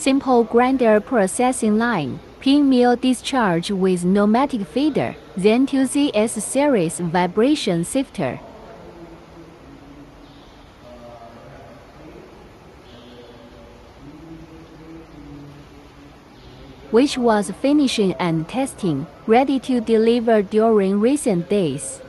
simple grinder processing line, pin mill discharge with pneumatic feeder, then to ZS series vibration sifter. which was finishing and testing, ready to deliver during recent days.